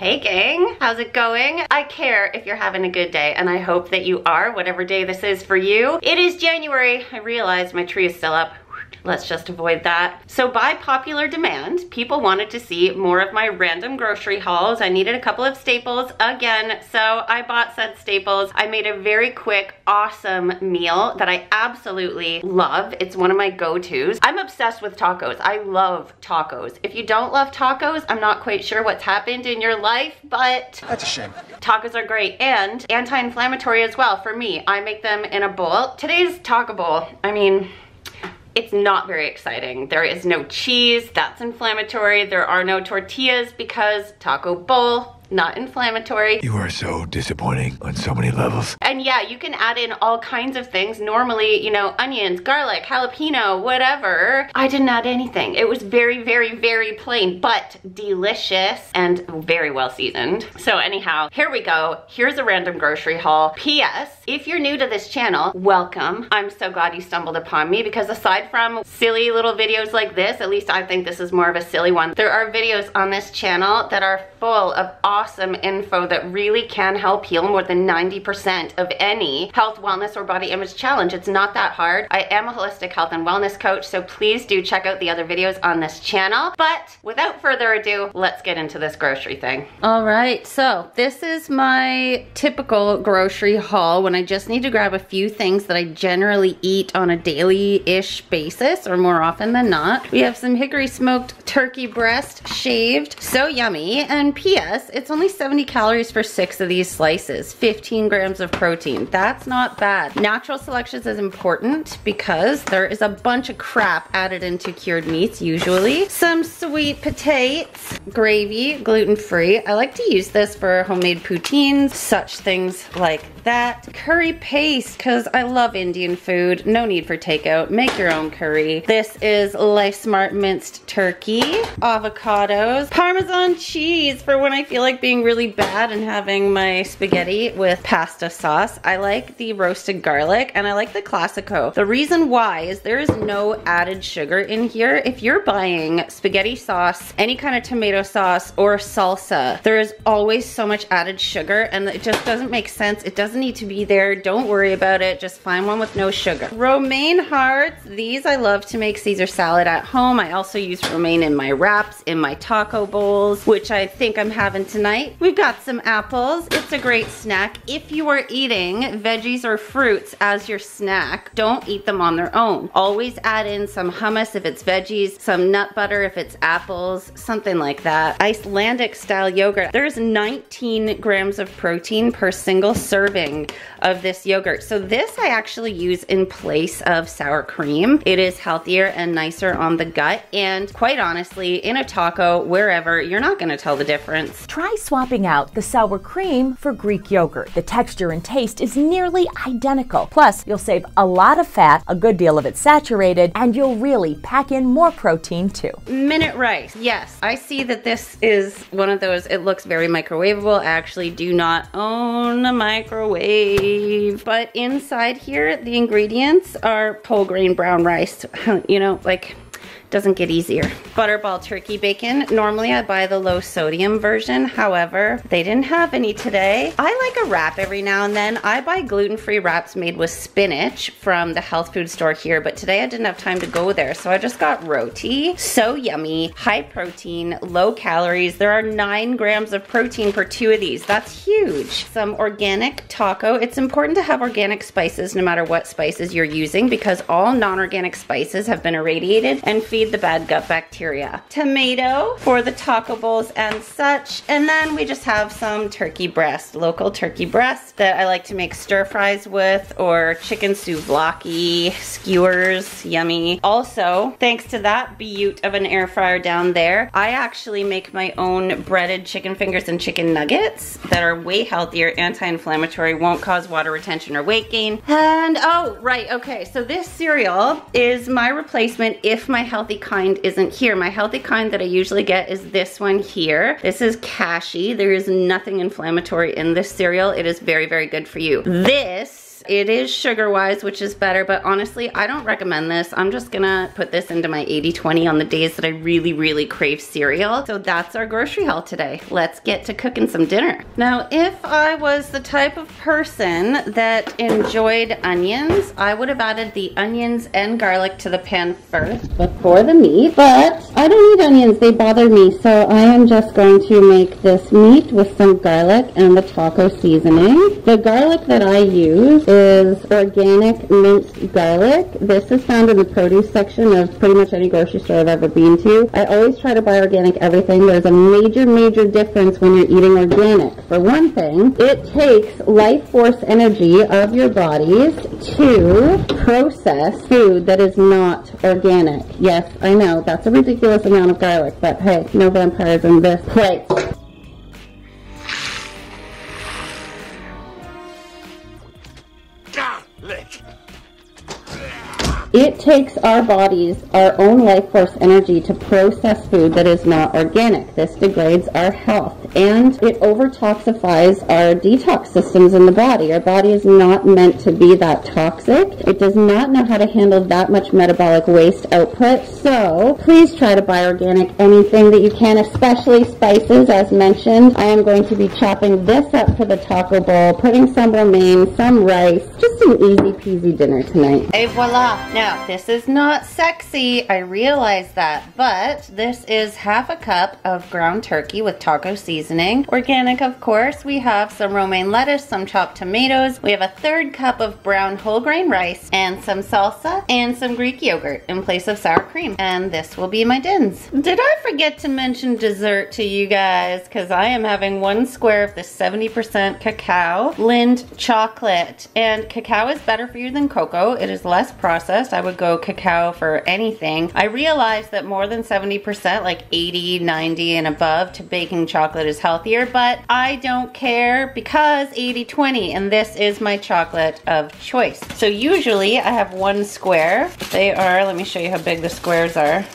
Hey gang, how's it going? I care if you're having a good day and I hope that you are, whatever day this is for you. It is January. I realize my tree is still up. Let's just avoid that. So by popular demand, people wanted to see more of my random grocery hauls. I needed a couple of staples again, so I bought said staples. I made a very quick, awesome meal that I absolutely love. It's one of my go-tos. I'm obsessed with tacos. I love tacos. If you don't love tacos, I'm not quite sure what's happened in your life, but... That's a shame. Tacos are great and anti-inflammatory as well for me. I make them in a bowl. Today's taco bowl, I mean, it's not very exciting. There is no cheese, that's inflammatory. There are no tortillas because taco bowl, not inflammatory. You are so disappointing on so many levels. And yeah, you can add in all kinds of things. Normally, you know, onions, garlic, jalapeno, whatever. I didn't add anything. It was very, very, very plain, but delicious and very well seasoned. So anyhow, here we go. Here's a random grocery haul. P.S. If you're new to this channel, welcome. I'm so glad you stumbled upon me because aside from silly little videos like this, at least I think this is more of a silly one, there are videos on this channel that are full of awesome info that really can help heal more than 90% of any health, wellness, or body image challenge. It's not that hard. I am a holistic health and wellness coach, so please do check out the other videos on this channel. But without further ado, let's get into this grocery thing. All right, so this is my typical grocery haul when I just need to grab a few things that I generally eat on a daily-ish basis or more often than not. We have some hickory smoked turkey breast shaved, so yummy, and P.S. It's only 70 calories for six of these slices, 15 grams of protein. That's not bad. Natural selections is important because there is a bunch of crap added into cured meats usually. Some sweet potatoes, gravy, gluten-free. I like to use this for homemade poutines, such things like that. Curry paste, because I love Indian food. No need for takeout. Make your own curry. This is Life Smart minced turkey, avocados, Parmesan cheese for when I feel like being really bad and having my spaghetti with pasta sauce. I like the roasted garlic and I like the Classico. The reason why is there is no added sugar in here. If you're buying spaghetti sauce, any kind of tomato sauce or salsa, there is always so much added sugar and it just doesn't make sense. It doesn't need to be there. Don't worry about it. Just find one with no sugar. Romaine hearts. These I love to make Caesar salad at home. I also use romaine in my wraps, in my taco bowls, which I think I'm having tonight. We've got some apples. It's a great snack. If you are eating veggies or fruits as your snack, don't eat them on their own. Always add in some hummus if it's veggies, some nut butter if it's apples, something like that. Icelandic style yogurt. There's 19 grams of protein per single serving serving of this yogurt. So this I actually use in place of sour cream. It is healthier and nicer on the gut. And quite honestly, in a taco, wherever, you're not gonna tell the difference. Try swapping out the sour cream for Greek yogurt. The texture and taste is nearly identical. Plus, you'll save a lot of fat, a good deal of it saturated, and you'll really pack in more protein too. Minute rice, yes. I see that this is one of those, it looks very microwavable. I actually do not own a microwave microwave. But inside here, the ingredients are whole grain brown rice. You know, like doesn't get easier. Butterball turkey bacon. Normally I buy the low sodium version. However, they didn't have any today. I like a wrap every now and then. I buy gluten-free wraps made with spinach from the health food store here, but today I didn't have time to go there. So I just got roti. So yummy, high protein, low calories. There are nine grams of protein per two of these. That's huge. Some organic taco. It's important to have organic spices no matter what spices you're using because all non-organic spices have been irradiated and feed feed the bad gut bacteria. Tomato for the taco bowls and such. And then we just have some turkey breast, local turkey breast that I like to make stir fries with or chicken souvlaki, skewers, yummy. Also, thanks to that beaut of an air fryer down there, I actually make my own breaded chicken fingers and chicken nuggets that are way healthier, anti-inflammatory, won't cause water retention or weight gain. And oh, right, okay, so this cereal is my replacement if my healthy healthy kind isn't here. My healthy kind that I usually get is this one here. This is Kashi. There is nothing inflammatory in this cereal. It is very, very good for you. This It is sugar wise, which is better, but honestly, I don't recommend this. I'm just gonna put this into my 80-20 on the days that I really, really crave cereal. So that's our grocery haul today. Let's get to cooking some dinner. Now, if I was the type of person that enjoyed onions, I would have added the onions and garlic to the pan first before the meat, but I don't eat onions, they bother me. So I am just going to make this meat with some garlic and the taco seasoning. The garlic that I use is organic minced garlic. This is found in the produce section of pretty much any grocery store I've ever been to. I always try to buy organic everything. There's a major, major difference when you're eating organic. For one thing, it takes life force energy of your bodies to process food that is not organic. Yes, I know, that's a ridiculous amount of garlic, but hey, no vampires in this place. It takes our bodies our own life force energy to process food that is not organic. This degrades our health and it overtoxifies our detox systems in the body. Our body is not meant to be that toxic. It does not know how to handle that much metabolic waste output. So please try to buy organic anything that you can, especially spices as mentioned. I am going to be chopping this up for the taco bowl, putting some romaine, some rice, just an easy peasy dinner tonight. Et voila. Now, this is not sexy, I realize that, but this is half a cup of ground turkey with taco seasoning. Organic, of course. We have some romaine lettuce, some chopped tomatoes. We have a third cup of brown whole grain rice and some salsa and some Greek yogurt in place of sour cream. And this will be my dins. Did I forget to mention dessert to you guys? Because I am having one square of the 70% cacao Lindt chocolate. And cacao is better for you than cocoa. It is less processed. I would go cacao for anything. I realized that more than 70%, like 80, 90 and above to baking chocolate is healthier, but I don't care because 80-20 and this is my chocolate of choice. So usually I have one square. They are, let me show you how big the squares are.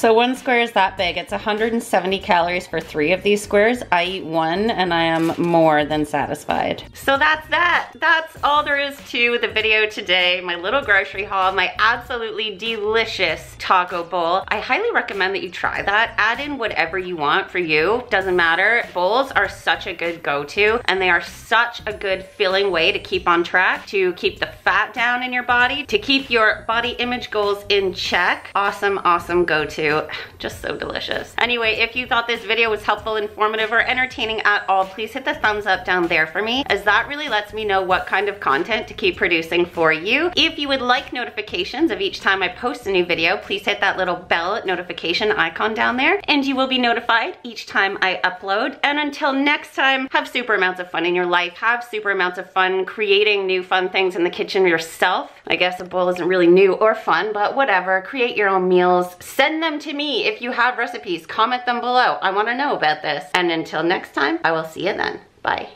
So one square is that big. It's 170 calories for three of these squares. I eat one and I am more than satisfied. So that's that. That's all there is to the video today. My little grocery haul, my absolutely delicious taco bowl. I highly recommend that you try that. Add in whatever you want for you. Doesn't matter. Bowls are such a good go-to and they are such a good filling way to keep on track, to keep the fat down in your body, to keep your body image goals in check. Awesome, awesome go-to. Just so delicious. Anyway, if you thought this video was helpful, informative, or entertaining at all, please hit the thumbs up down there for me, as that really lets me know what kind of content to keep producing for you. If you would like notifications of each time I post a new video, please hit that little bell notification icon down there, and you will be notified each time I upload. And until next time, have super amounts of fun in your life. Have super amounts of fun creating new fun things in the kitchen yourself. I guess a bowl isn't really new or fun, but whatever. Create your own meals. Send them to me if you have recipes. Comment them below. I want to know about this. And until next time, I will see you then. Bye.